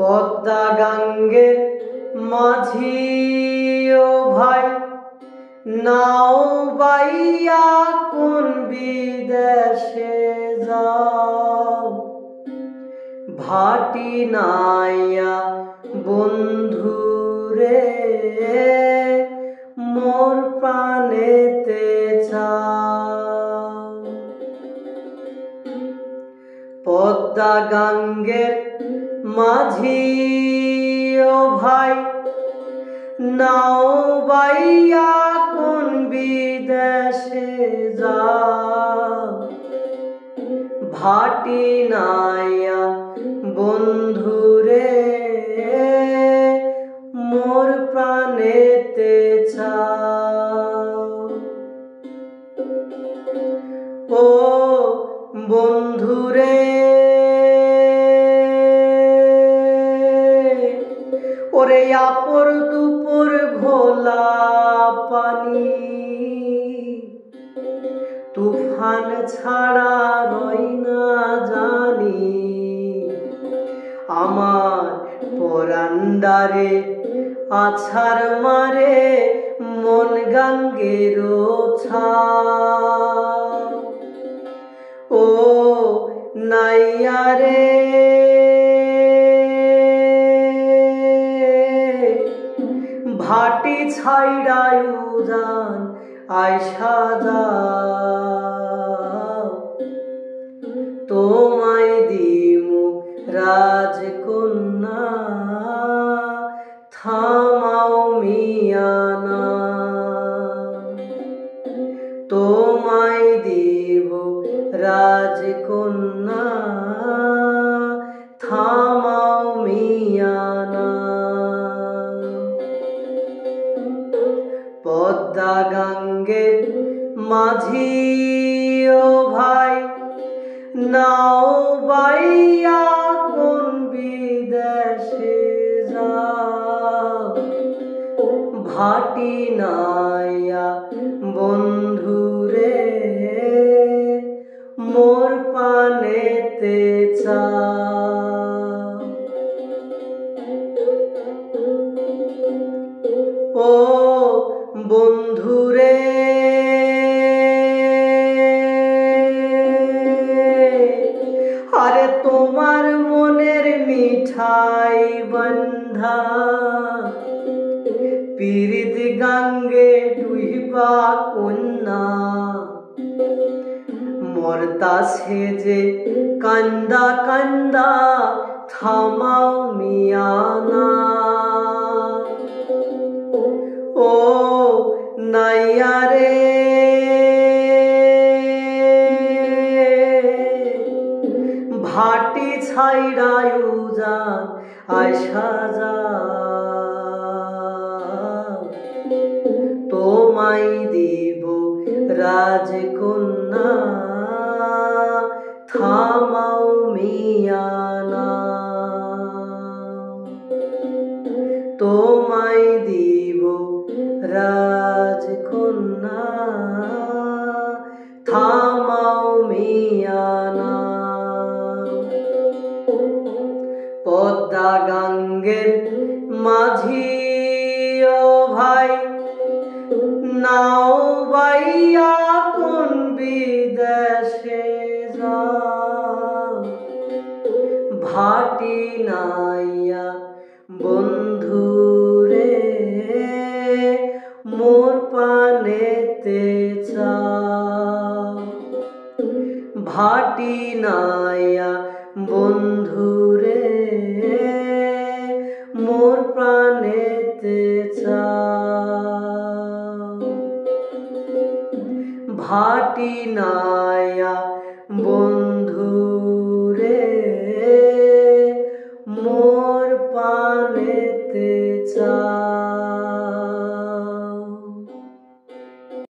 পদ্মা গাঙ্গের মাঝি ও ভাই, নাও বাইয়া কোন বিদেশে যাও। ভাটি নাইয়া বন্ধু রে, মোর প্রাণেতে চাও। পদ্মা গাঙ্গের মাঝি ও ভাই নাও বাইয়া কোন বিদেশে যাও। ভাটি নাইয়া বন্ধুরে মোর প্রাণেতে চাও। ওরে আপর দুপুর ঘোলা পানি। তুফান ছাড়া রই না জানি। আমার পরান্ডারে আছার মারে মন গাঙ্গের ছা ও নাইয়ারে ভাটি ছাইড়ায় উদান আয়সা মাঝি ও ভাই, নাও বাইয়া কোন বিদেশে যাও। ভাটি নাইয়া বন্ধুরে মোর পানেতে চাও। ও বন্ধুরে মনের মিঠাই বন্ধা পীরিত গাঙ্গে ডুইবা কন্যা মর্তা সেজে কান্দা কান্দা থামাও মিয়ানা ভাটি ছাইড়ায়ু যান আশা যাও তোমায় দিব রাজকন্যা থামাও মিয়ানা তোমায় দিব রাজকন্যা। পদ্মা গাঙ্গের মাঝি, ও ভাই, নাও বাইয়া কোন বিদেশে ভাটি নাইয়া বন্ধুরে, মোর পানেতে চাও ভাটি নাইয়া বন্ধুরে মোর প্রাণেতে চাও। ভাটি নায়া